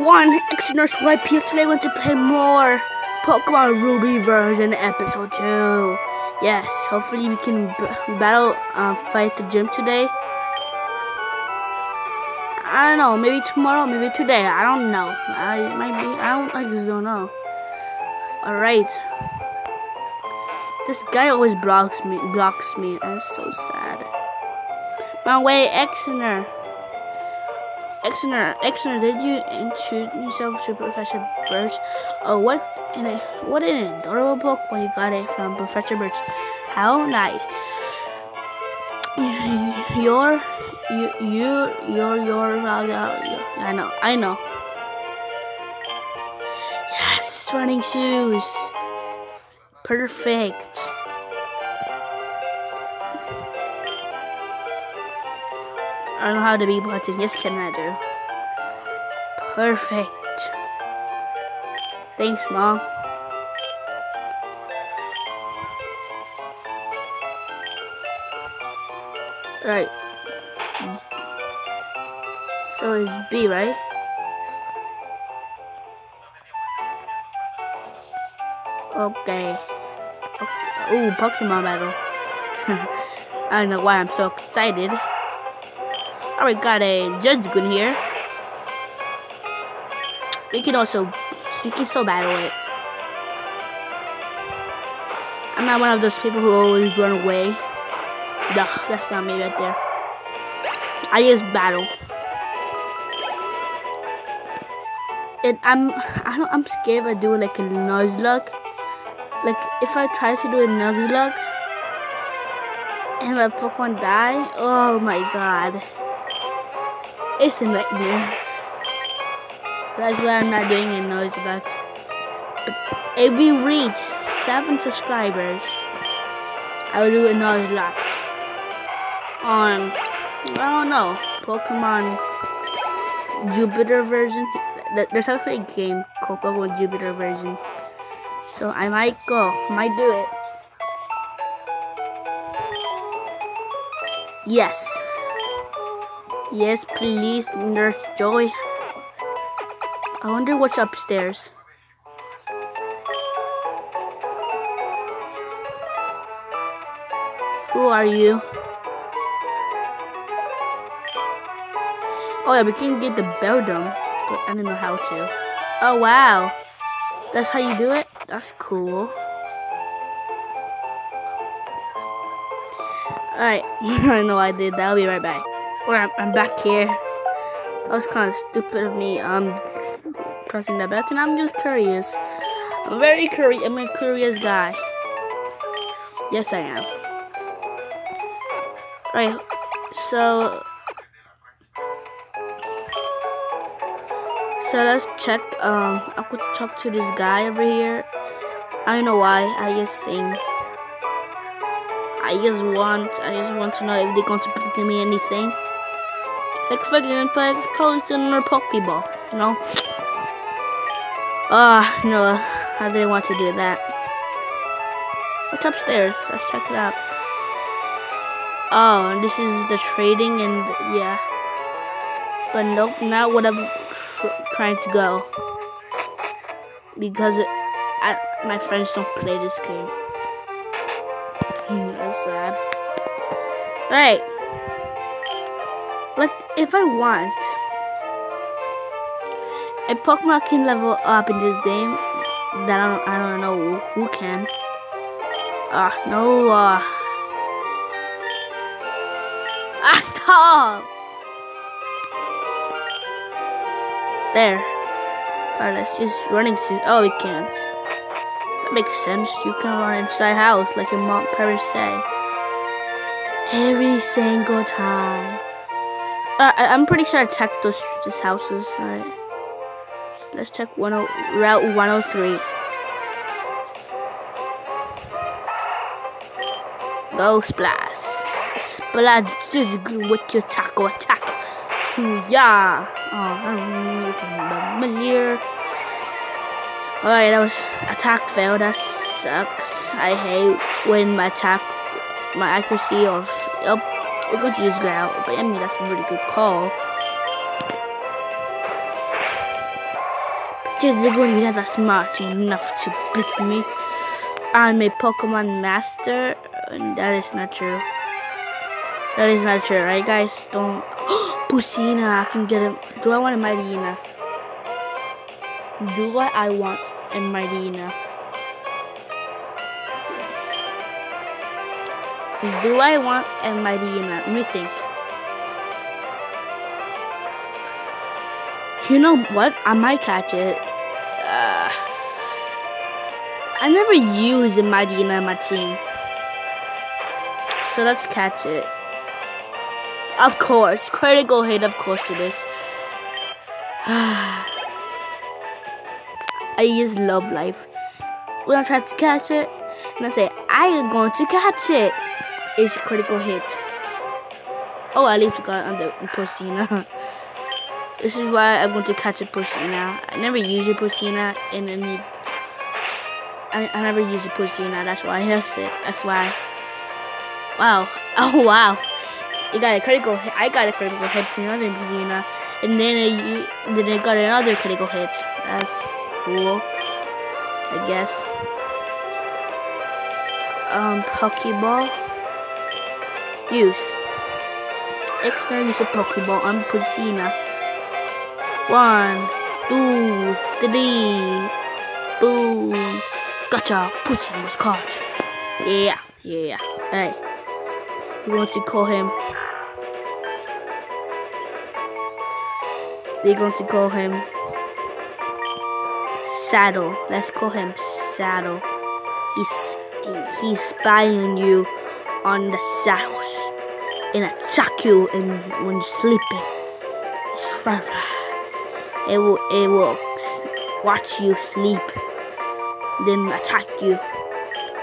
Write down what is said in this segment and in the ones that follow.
everyone, Exodus Light here. Today going to play more Pokemon Ruby version episode 2. Yes, hopefully we can battle, uh, fight the gym today. I don't know, maybe tomorrow, maybe today, I don't know. I might be, I don't, I just don't know. Alright. This guy always blocks me, blocks me. I'm so sad. My way, Exeter. Exeter, Exeter, did you introduce yourself to Professor Birch? Oh, what in a what an adorable book when you got it from Professor Birch. How nice. Your, you, you, your, your, I know, I know. Yes, running shoes. Perfect. I don't know how to be button. Yes, can I do? Perfect. Thanks, Mom. Right. So it's B, right? Okay. okay. Ooh, Pokemon battle. I don't know why I'm so excited. Alright, got a Judge Gun here. We can also, we can still battle it. I'm not one of those people who always run away. No, that's not me right there. I just battle. And I'm, I don't, I'm scared if I do like a Nuzlocke. Like, if I try to do a Nuzlocke, and my Pokemon die, oh my god. It's a nightmare. That's why I'm not doing a noise Nuzlocke. If we reach 7 subscribers, I will do a Nuzlocke. On, I don't know, Pokemon Jupiter version. There's actually a game called Pokemon Jupiter version. So I might go, might do it. Yes. Yes, please, Nurse Joy. I wonder what's upstairs. Who are you? Oh yeah, we can get the Beldum, but I don't know how to. Oh wow, that's how you do it? That's cool. Alright, I don't know I did that. I'll be right back. I'm back here. That was kind of stupid of me. Um, pressing that button. I'm just curious. I'm very curious. I'm a curious guy. Yes, I am. Right. So. So let's check. Um, I could talk to this guy over here. I don't know why. I just think. I just want. I just want to know if they're going to give me anything. Like if I play, probably still another Pokeball. You know. Ah, uh, no, I didn't want to do that. What's upstairs? Let's check it out. Oh, this is the trading and yeah. But nope, not what I'm tr trying to go. Because it, I, my friends don't play this game. That's sad. Right. Like, if I want, a Pokemon can level up in this game that I don't, I don't know who can. Ah, uh, no. Uh. Ah, stop! There. Alright, let's just running suit. Oh, we can't. That makes sense. You can run inside house like your mom parents say. Every single time. Uh, I'm pretty sure I checked those, those houses. Alright. Let's check one Route 103. Go splash. Splash good with your taco attack. Yeah. Oh, I don't know familiar. Alright, that was attack fail. That sucks. I hate when my attack, my accuracy or up. We're going to use ground, but I mean that's a really good call. Just Zagoonina that's smart enough to beat me. I'm a Pokemon master. And that is not true. That is not true, right guys? Don't Poochyena, I can get him. Do I want a Mightyena? Do what I want a Mightyena? Do I want a Mightyena? Let me think. You know what? I might catch it. Uh, I never use a Mightyena in my team. So let's catch it. Of course. Critical hit, of course it is. I just love life. When I try to catch it, and I say, I am going to catch it. It's a critical hit. Oh, at least we got under Poochyena. this is why I want to catch a Poochyena. I never use a Poochyena in any... I, I never use a Poochyena, that's why I use it. That's why. Wow. Oh, wow. You got a critical hit. I got a critical hit from another Poochyena. And then, it, then it got another critical hit. That's cool. I guess. Um, Pokeball. Use. Extra use a Pokeball on Poochyena. One, two, three. Boom. Gotcha. Poochyena was caught. Yeah, yeah. Hey. We want to call him. We're going to call him Saddle. Let's call him Saddle. He's he's spying you on the saddles and attack you and when you're sleeping. It's forever. It will it will watch you sleep, then attack you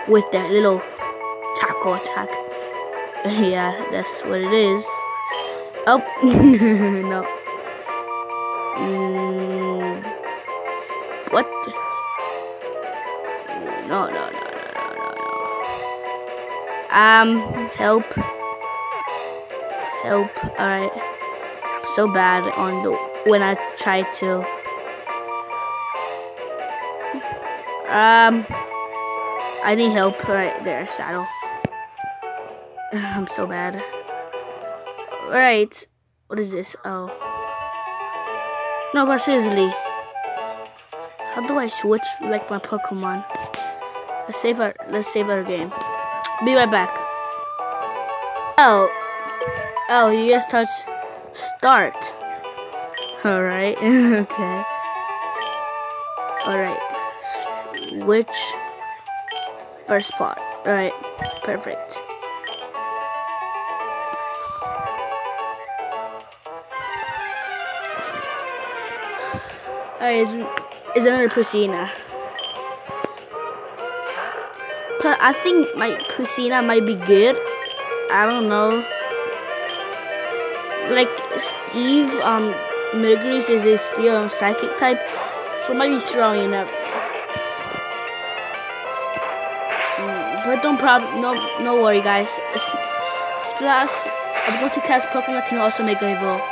with that little tackle attack. yeah, that's what it is. Oh no. Um, help. Help. Alright. So bad on the when I try to. Um, I need help right there, saddle. I'm so bad. Right. What is this? Oh. No, but seriously. How do I switch like my Pokemon? Let's save our let's save our game. Be right back. Oh. Oh, you just touch start. Alright, okay. Alright. Which first part? Alright, perfect. Alright, is is another Poochyena. But I think my Poochyena might be good. I don't know. Like Steve, um, Mercury's is a steel psychic type, so it might be strong enough. Mm, but don't prob no no worry guys. Splash I'm to cast Pokemon can also make a evolve.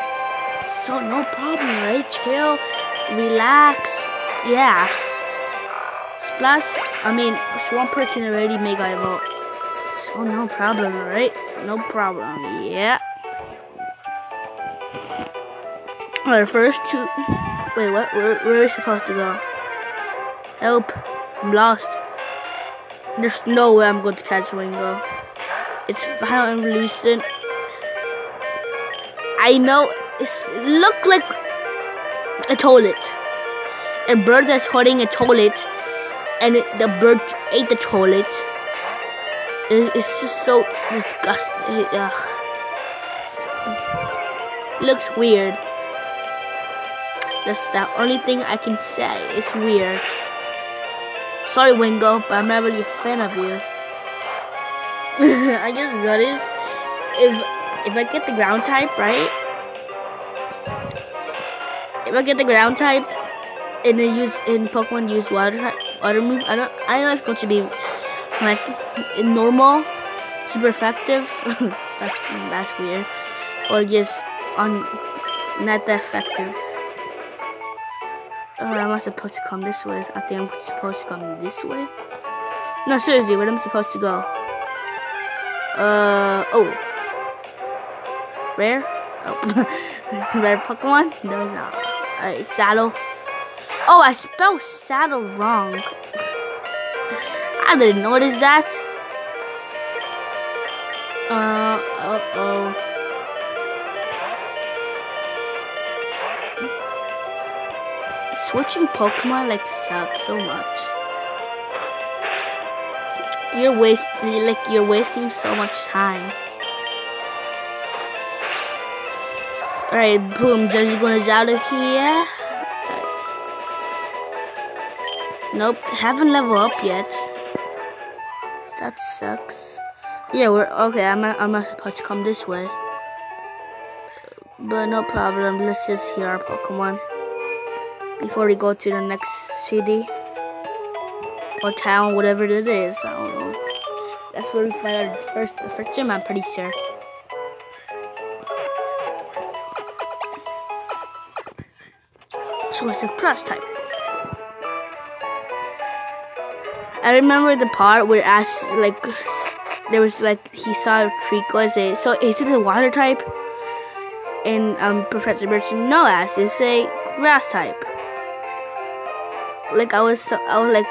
So no problem, right? Chill relax. Yeah. Splash, I mean, Swampert can already make I vote. So no problem, right? No problem, yeah. Alright, first two. Wait, what? Where, where are we supposed to go? Help. I'm lost. There's no way I'm going to catch Wingull. It's finally releasing. I know it's look like a toilet. A bird that's holding a toilet, and it, the bird ate the toilet. It, it's just so disgusting. Looks weird. That's the only thing I can say. It's weird. Sorry, Wingull, but I'm not really a fan of you. I guess that is if if I get the ground type right if I get the ground type and then use in Pokemon use water type water move, I don't I don't know if it's going to be like normal, super effective. that's that's weird. Or just on not that effective. Uh, am I supposed to come this way? I think I'm supposed to come this way. No, seriously, where am I supposed to go? Uh, oh. Rare? Oh. Rare Pokemon? No, it's not. Uh, saddle. Oh, I spelled saddle wrong. I didn't notice that. Uh, uh-oh. Switching Pokemon like sucks so much. You're wasting like you're wasting so much time. Alright, boom, Judge is out of here. Nope, haven't leveled up yet. That sucks. Yeah, we're okay. I'm I'm not supposed to come this way, but no problem. Let's just hear our Pokemon before we go to the next city or town, whatever it is. I don't know. That's where we find our first the first gym. I'm pretty sure. So it's a cross type. I remember the part where Ash like there was like he saw Treecko and say, "So is it a water type?" And um, Professor Birch, no, Ash, it's a grass type. Like I was, so, I was like,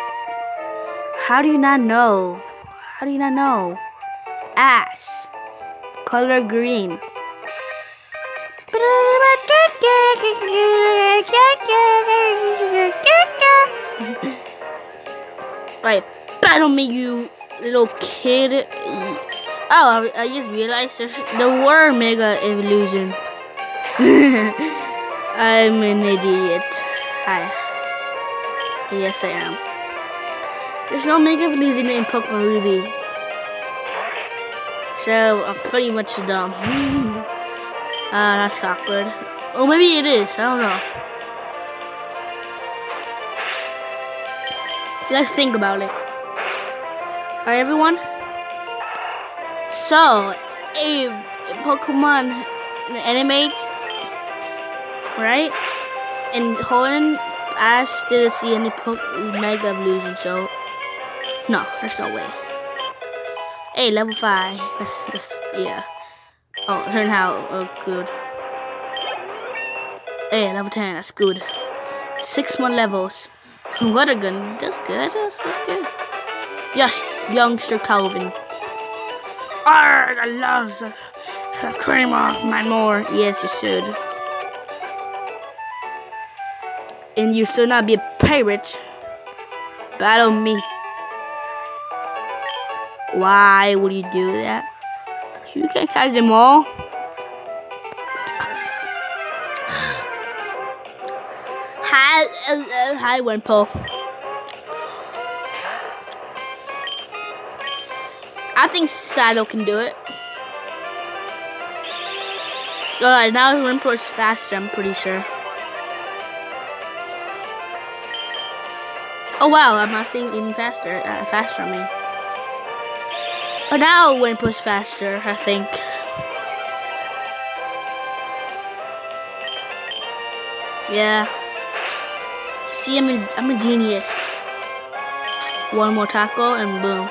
how do you not know? How do you not know? Ash, color green. right, battle me, you little kid. Oh, I, I just realized there's, there were Mega Evolution. I'm an idiot. Hi. Yes, I am. There's no Mega Evolution in Pokemon Ruby. So, I'm pretty much dumb. Uh, that's awkward. Oh, maybe it is. I don't know. Let's think about it. Alright, everyone? So, a Pokemon animate, right? And Holland, Ash didn't see any Mega Evolution, so no, there's no way. Hey, level 5. That's, that's, yeah. Oh, learn how. Oh, uh, good. Hey, level 10. That's good. Six more levels. What a gun. That's good. That's, good. Yes, youngster Calvin. Arrgh, I love the, the cream of my more. Yes, you should. And you should not be a pirate. Battle me. Why would you do that? You can't catch them all. Uh, hi, Wurmple. I think Saddle can do it. Alright, now Wurmple is faster, I'm pretty sure. Oh wow, I'm not seeing even faster. Uh, faster, I mean. But now Wurmple's faster, I think. Yeah. See, I'm a, I'm a genius. One more tackle and boom.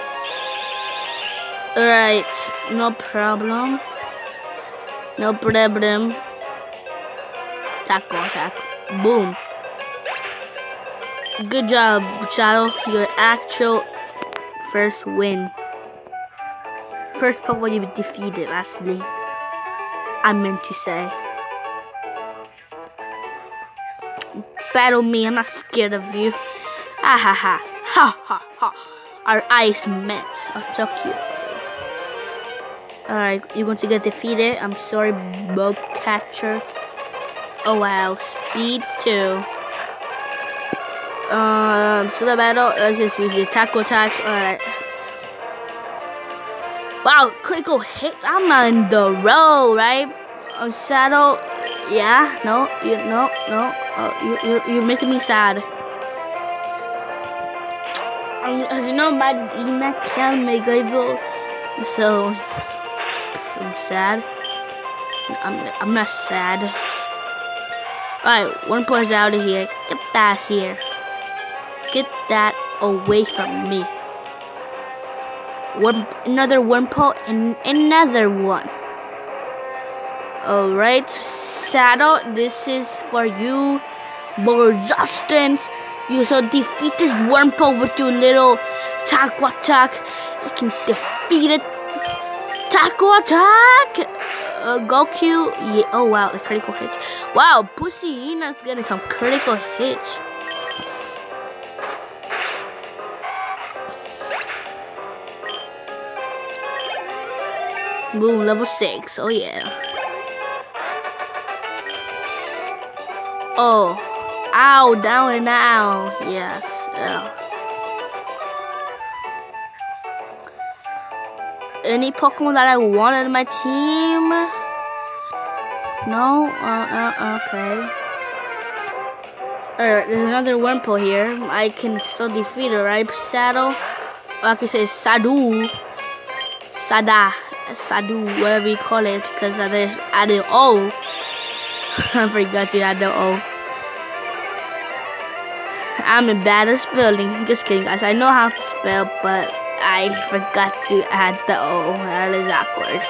Alright, no problem. No problem. Tackle, tackle. Boom. Good job, Shadow. Your actual first win first Pokemon you defeated, actually. I meant to say. Battle me, I'm not scared of you. Ha ha ha. Ha ha ha. Our eyes met. I'll talk you. Alright, you're going to get defeated. I'm sorry, bug catcher. Oh wow, speed 2. Um, so the battle, let's just use the tackle attack. Alright. Wow, critical hit. I'm on the road, right? Oh, Shadow. Yeah, no, you, no, no. Oh, you, you, you're making me sad. Um, as you know, my email can make evil, so I'm sad. I'm, I'm not sad. Alright, one push out of here. Get that here. Get that away from me. One, another Wurmple and another one. Alright, Shadow, this is for you. Resistance. You shall defeat this Wurmple with your little tackle attack. I can defeat it. Tackle attack! Uh, Goku, yeah, oh wow, a critical hit. Wow, Poochyena's getting some critical hits. Boom, level 6, oh yeah. Oh, ow, down and out. yes, yeah. any Pokemon that I wanted in my team? No? Uh, uh, okay. Alright, there's another Wurmple here. I can still defeat it, right? Saddle? Or I can say Sadu. Sada. Sadu, whatever you call it, because there's added O. I forgot to add the O. I'm the baddest spelling. Just kidding, guys. I know how to spell, but I forgot to add the O. That is awkward.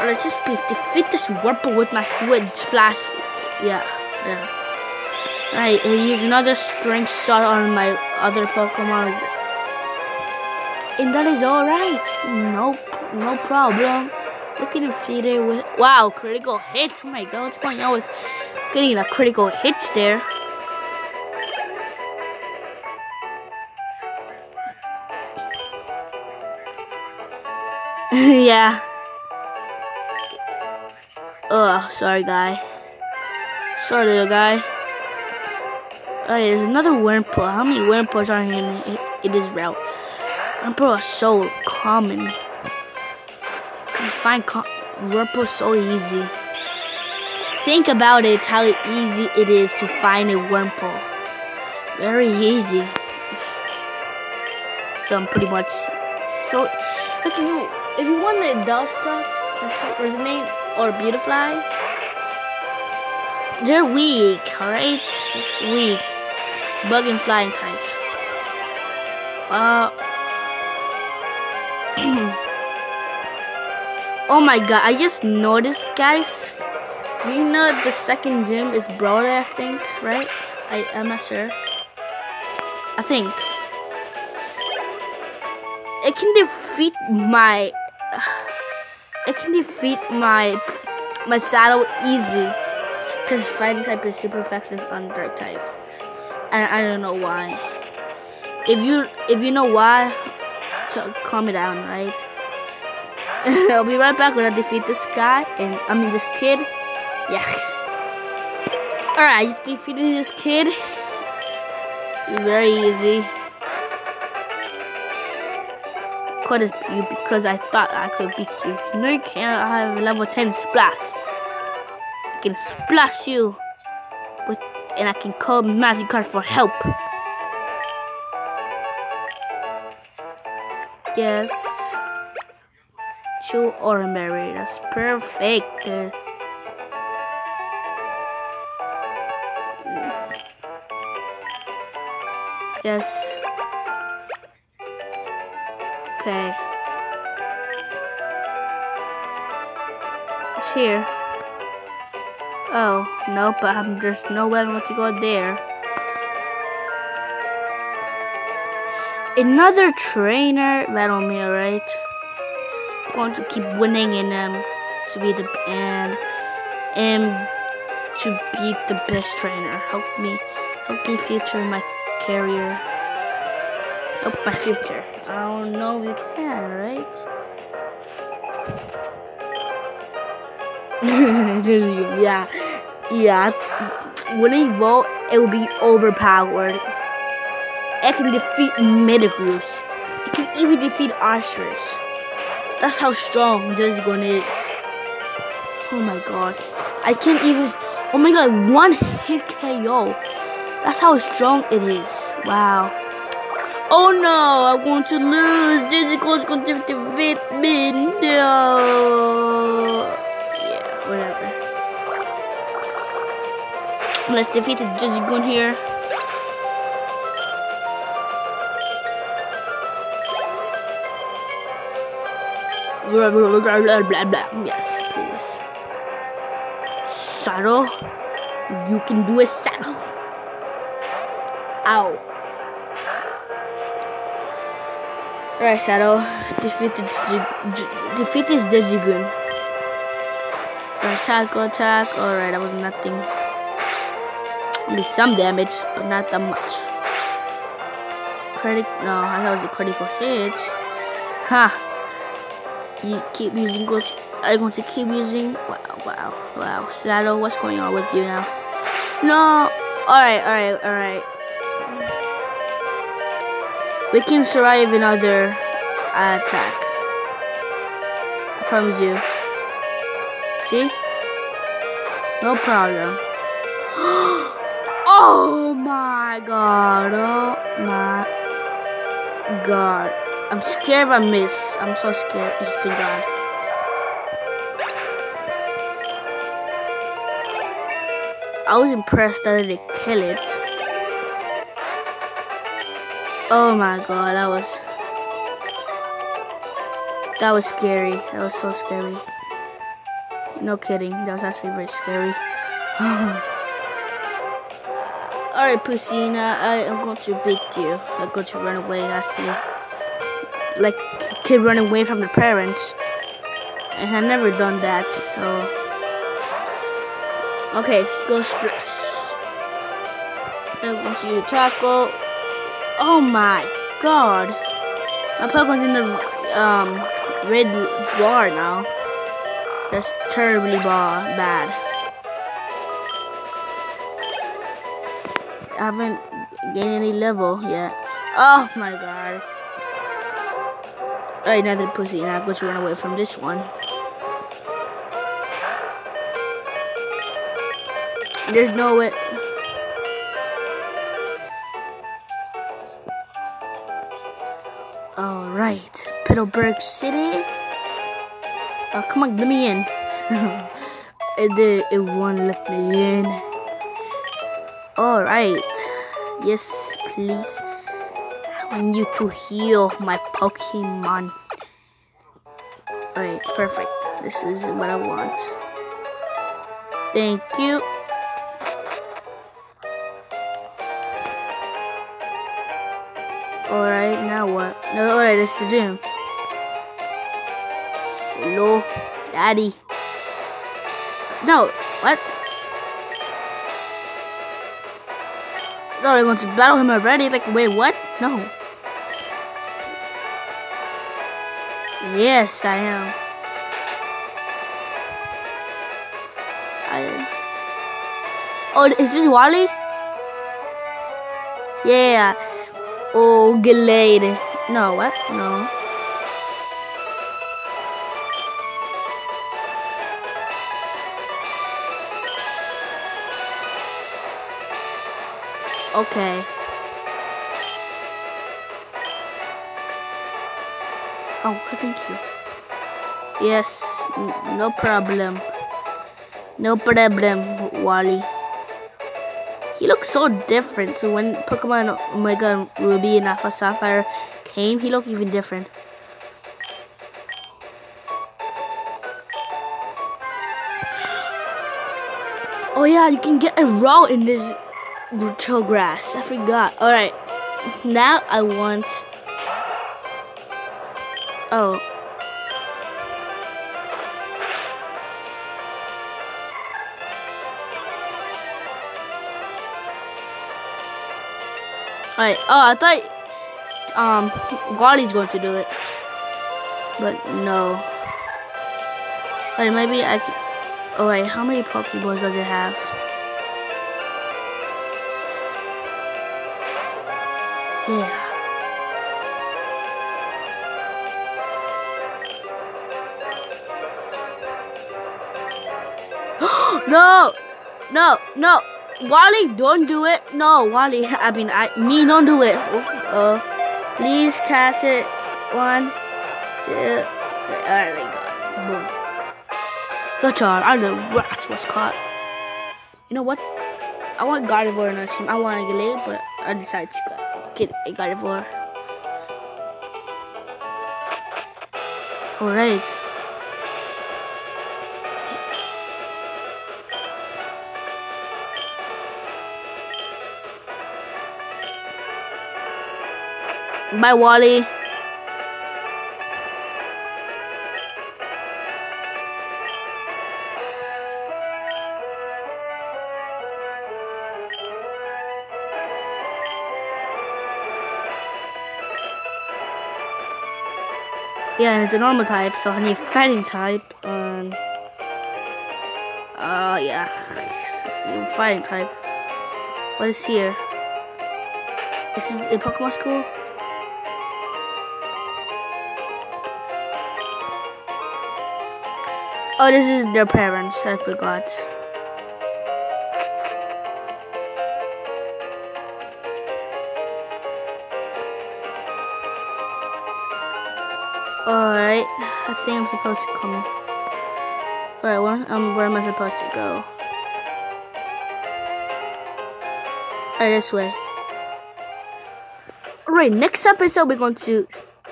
Let's just be, defeat this Wurmple with my wood splash. Yeah, yeah. Alright, use another strength shot on my other Pokemon. And that is alright. Nope, no problem. Look at defeated with wow, critical hits. Oh my god, what's going on with getting a critical hits there? yeah. Oh, sorry, guy. Sorry, little guy. Alright, there's another Wurmple. How many Wurmples are in it, it is route? Wurmple are so common. Find com so easy. Think about it, how easy it is to find a Wurmple. Very easy. So I'm pretty much so. Look, if you if you want a Dustox, that's how his name, or Beautifly, they're weak, alright? Just weak. Bug and flying type Uh. oh my god, I just noticed, guys. You know the second gym is Brawler, I think, right? I, I'm not sure. I think. It can defeat my it can defeat my my saddle easy because fighting type is super effective on dark type and I don't know why if you if you know why to calm it down right I'll be right back when I defeat this guy and I mean this kid yes alright I just defeated this kid very easy caught you because I thought I could beat you. No, you can't. I have level 10 splash. I can splash you with, and I can call Magikarp for help. Yes. Two Oranberry. That's perfect. Yes. Okay. It's here. Oh, nope, I'm just nowhere want to go there. Another trainer battle me, right? Going to keep winning and um to be the and and to be the best trainer. Help me, help me future my career. Help my future. I don't know you can, right? yeah, yeah. You vote, it will be overpowered. It can defeat Metagross. It can even defeat Archers. That's how strong this Gun is. Oh my god. I can't even. Oh my god, one hit KO. That's how strong it is. Wow. Oh no, I'm going to lose. Digico's going to defeat me. No. Yeah, whatever. Let's defeat the Jijigun here. Blah, blah, blah, blah, blah. Yes, please. Saddle. You can do a saddle. Ow. Alright, Shadow. Defeat the J- defeat this Jijigun. Attack, attack. Alright, that was nothing. Only some damage, but not that much. Critic. No, I it was a critical hit. Ha. You keep using. Are you going to keep using? Wow, wow, wow. Shadow, what's going on with you now? No. Alright, alright, alright. We can survive another attack. I promise you. See? No problem. oh my god. Oh my god. I'm scared I miss. I'm so scared. Thank god. I was impressed that did kill it. Oh my god, that was that was scary. That was so scary. No kidding, that was actually very scary. Alright, Poochyena, I am going to beat you. I'm going to run away, actually. Like kid running away from the parents. And I've never done that, so Okay, go splash. I'm going to use tackle. Oh my god. My Pokemon's in the um, red bar now. That's terribly bad. I haven't gained any level yet. Oh my god. Another pussy, and going to run away from this one. There's no way. Alright, Petalburg City. Oh, come on, let me in. it did, it won't let me in. Alright. Yes, please. I you to heal my Pokemon. Alright, perfect. This is what I want. Thank you. Alright, now what? No, alright, it's the gym. Hello, Daddy. No, what? No, they're going to battle him already? Like, wait, what? No. Yes, I am. I... Oh, is this Wally? Yeah. Oh, Glade. No, what? No. Okay. Oh, thank you. Yes, no problem. No problem, Wally. He looks so different. So when Pokemon Omega Ruby and Alpha Sapphire came, he looked even different. Oh yeah, you can get a row in this tall grass. I forgot. Alright. Now I want Oh. Alright, oh, I thought um Wally's going to do it. But no. Alright, maybe I can. Alright, how many Pokeballs does it have? No, no! Wally, don't do it. No, Wally, I mean, I, me, don't do it. Uh, please catch it. One, two, three. Alright, there you go. Boom. Good job. I know rat was caught. You know what? I want Gardevoir in our team. I want to get but I decided to get a Gardevoir. Alright. Bye, Wally. Yeah, it's a normal type, so I need fighting type. Um, uh, yeah, fighting type. What is here? This is a Pokemon school. Oh, this is their parents. I forgot. Alright, I think I'm supposed to come. Alright, where, um, where am I supposed to go? Alright, this way. Alright, next episode we're going to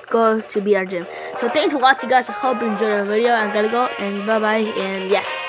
go to be our gym. So thanks for watching guys. I hope you enjoyed the video. I'm gonna go and bye bye and yes.